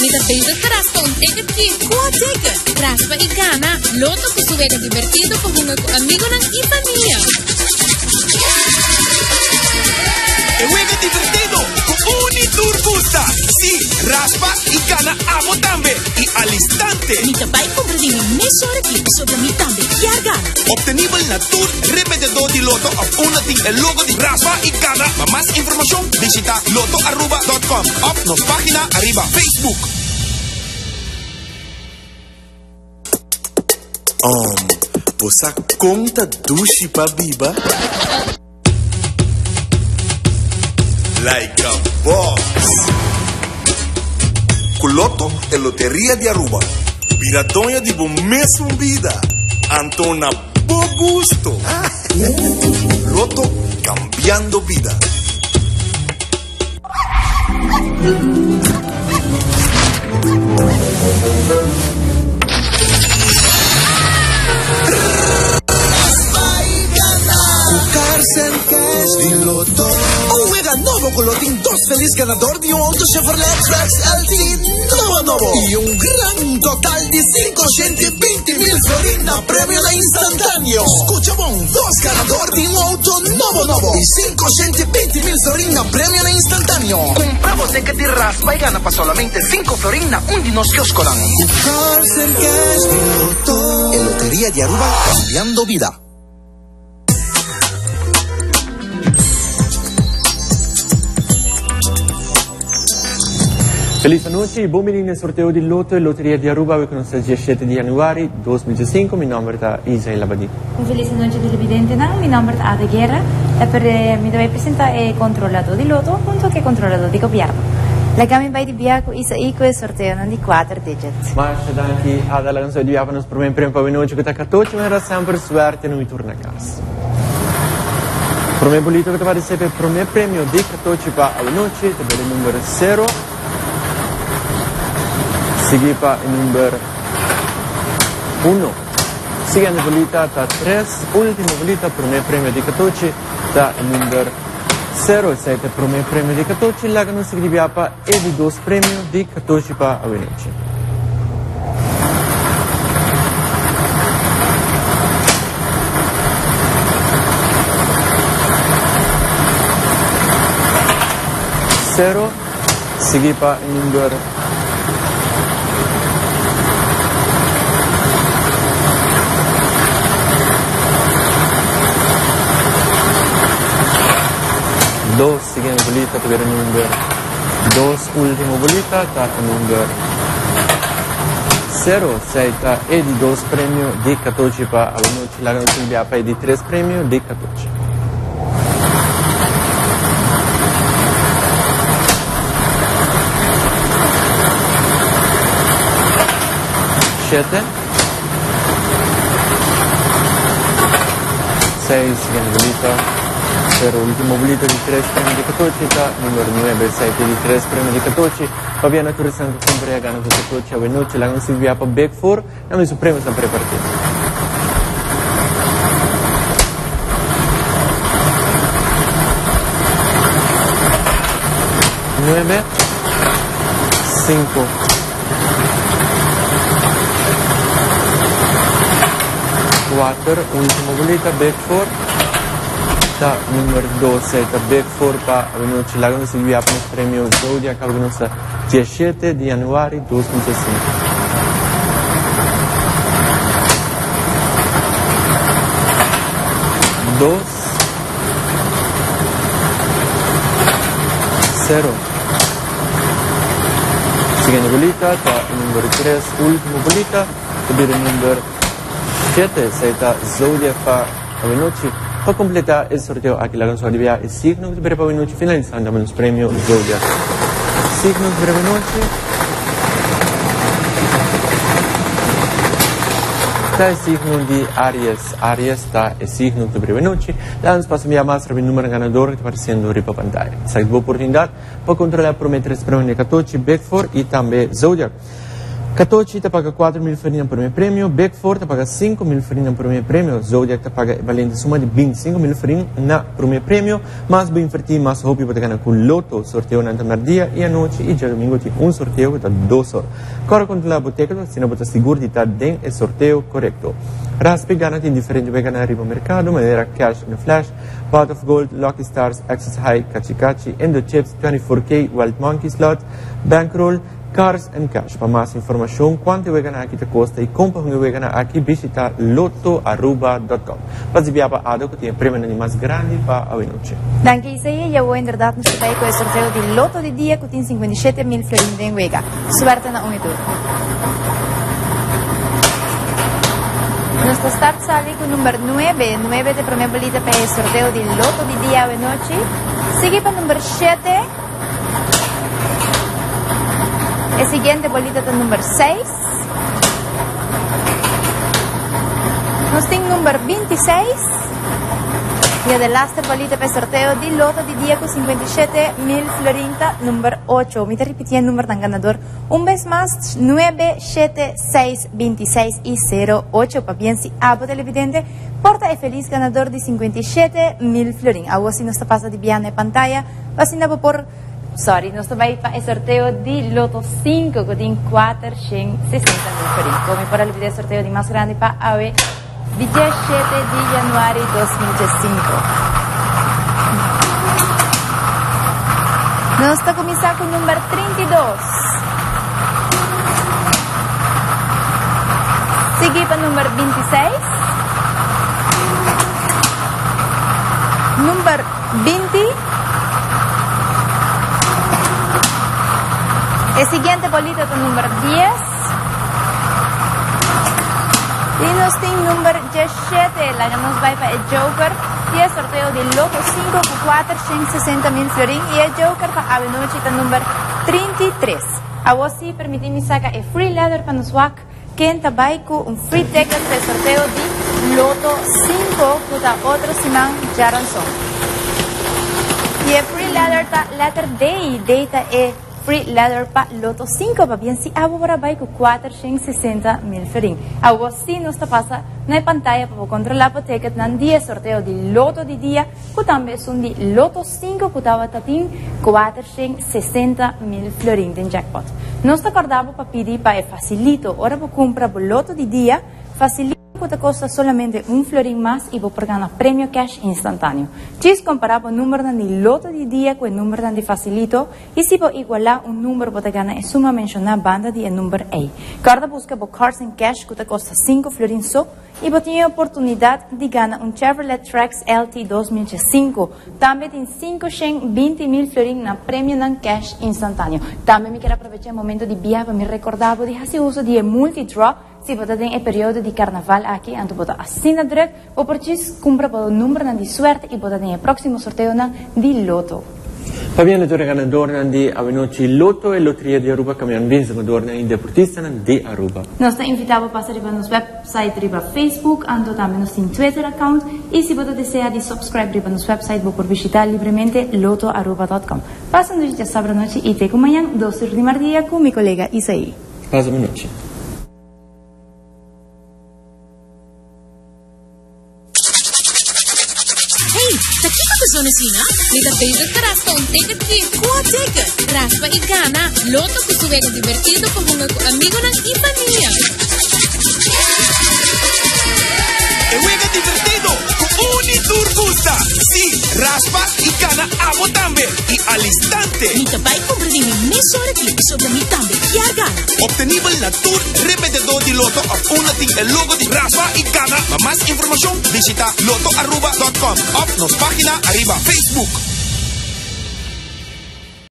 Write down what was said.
mi da bezig verrast om tegen die kwa teken. Raspa y gana, loto que estuviera divertido con un amigo y familia. ¡Que juegue divertido! Con Unitur Busta. Sí, raspa y gana amo también. Y al instante. Mi tapay compra di mes ora aquí sobre mi. Obtenible na Tour repetidor de Loto of una el logo de raspa y gana. Para más información visita lotoaruba.com. Op nos página arriba Facebook. Um, você conta dushi pa biba? Like a boss. Culoto e Loteria de Aruba. Piradonha de bom mesmo vida. Antona Bo Gusto. Loto cambiando vida. Carcel Cash di Loto. Nuovo colotín, dos feliz ganador de un auto Chevrolet Trax LT nuevo nuevo. Y un gran total de 520 mil florina premio de instantáneo. Escucha bon, dos ganador de un auto nuevo nuevo. Y 520 mil florina premio de instantáneo. Compramos de que te raspa y gana para solamente 5 florina, un dinos kioscolan. En Lotería de Aruba, cambiando vida. Feliz noche, bienvenidos en el sorteo di Loto y Lotería di Aruba, hoy con il 17 di gennaio 2005. Mi nombre es Israel Abadi. Un feliz noche, televidente. Mi nombre es Ada Guerra. e Per, eh, mi doy presentare il controllador di Loto junto che controllador di gobierno. La gamma in vai di bianco is equo e sorteo non di 4 digit. Ma c'è anche ad alla canzone di bianco non spremem prima pa venuto che tacca tocci, ma era sempre suerte non mi torna a casa. Prome pulito che ti va riceve prome premio di 14 pa a il numero 0. sigue para el número 1. Sigue na volita ta 3, ultima volita por me premedicatoci ta el número 0 e 7 por me premedicatoci la non si gribia pa e di dos premio di catoci pa avenici. Zero, sigue pa il numero 12 volita un unger. Dos ultimo volita, tako unger. Sero seta e di dos premio di Katocipa alla notte, la notte di Biapa e di tres premio di Katocipa. Siete. Seis, bienvenido transferul ultimul bulit de 13 Medicatorci, ca numărul meu e site de 13 di pa bine că râsăm cu cumpărea gană cu Medicatorci, a venit la un CV pe Back e am zis supremă să-mi prepartim. Nueve, cinco, cuatro, último bolita, back four, lista numărul 200 de forpa anunci la gândul să iuia până premiul Zodiac al gândul să 17 de ianuarie 2005. dos, cero. Siguiente bolita, está número 3, última bolita, subir el número 7, se está Zodiac a la noche. Para completar el sorteo aquí la canción de el signo de breve noche finalizando los premios Zodiac. Signos de breve noche. Está el signo de Aries. Aries está el signo de breve noche. Damos paso a más el número ganador que apareciendo en la pantalla. Esa es la oportunidad para controlar prometer el premio de 14, Beckford y también Zodiac. Catochi te paga 4 mil farinha por meu prêmio, Beckford te paga 5 mil farinha por meu prêmio, Zodiac te paga valente suma de 25 mil farinha na por meu prêmio, mas bem invertir, mas hope para ganhar com loto, sorteio na dia e a noite e dia domingo tem um sorteio que está dois horas. Corre contra a boteca, se não botar seguro de estar dentro é sorteio correto. Raspe gana tem diferente vai ganhar no mercado, maneira cash no flash, pot of gold, lucky stars, access high, kachi, endo chips, 24k, wild monkey slot, bankroll, Cars and Cash. Para mais informação, quanto vai ganhar aqui te custa e como vai ganhar aqui, visita lotoaruba.com. Para saber para a que tem prêmio mais grande para a noite. Danke Isaia, eu vou inderdaad nos bij com o sorteio de loto de dia que tem 57 mil florins em Vega. Suerte na unitud. Nuestro start sale con número 9, 9 de primer bolita para el sorteo de loto de día o noche. Sigue para número 7. El siguiente el número 6. Nos tiene número 26. Y el last para el sorteo de loto de día con 57 mil florinta, número 8. Me repetí el número del ganador. Un vez más, 9, 7, 6, 26 y 08. Para bien, si abo televidente, porta el feliz ganador de 57 mil florin. Algo así nos pasa de bien en pantalla. Vacinaba por Sorry, non sto vai fa il sorteo di Loto 5 con 460 mil perico. come farà il video sorteo di más grande pa ave 17 di gennaio 2005. Nos está começando con il numero 32. Seguir para o número 26. Número 20. El siguiente el número 10. Y nos tiene número 17, la va para el Joker. Y el sorteo de Loto 5 con 460 mil florín. Y el Joker para Avenoche está número 33. A vos sí permitime sacar el free leather para nos walk. Que en Tabaico un free ticket para el sorteo de Loto 5 con otro Simán Jaronson. Y el free leather está letter day. Data es Free Leather pa Loto 5 pa bien si abo para bay com 460 mil ferin. Abo si nos ta passa na pantalla para controlar o ticket nan dia sorteio de Loto de dia, que também são de Loto 5 que estava tatin 460 mil florin de jackpot. Nós ta acordava para pedir para facilito, ora para comprar o Loto de dia, facilito te costa solamente un florín más y vos ganar premio cash instantáneo. Si comparamos el número de loto de día con el número de facilito y si vos igualar un número vos gana es suma mencionar banda de el número A. Cada busca vos cards en cash que te costa 5 florín so y vos tiene oportunidad de ganar un Chevrolet Trax LT 2005. También tiene 5 20 mil florín na premio en cash instantáneo. También me quiero aprovechar el momento de viajar para me recordar de hacer uso de multi-draw si você tem o período de carnaval aqui, então você assina direto, ou por isso o número de sorte e você tem o próximo sorteio de loto. Fabiano Giore ganador di Avenoci Loto e Lotteria di Aruba Camion vencedor in deportista di Aruba. Nós te invitamos a passar para nosso website riba Facebook, ando também nosso Twitter account e se você deseja de subscribe para nosso website, vou por visitar livremente lotoaruba.com. Passando já sábado noite e te com amanhã, 12 de março, com meu colega Isaí. Passa a noite. Sonesina, Lita David Carrasco un ticket de Qua Ticket. Raspa y gana loto que su vega divertido con un amigo y familia. Juega divertido con Unitur Gusta. Sí, raspa y gana amo también. Al instante. Mi tapai comprendimi me sobre mi también. Ya gana. Obtenible la tour repetidor de loto of unating el logo de raspa y gana. Para más información visita lotoarruba.com. Op nos página arriba Facebook.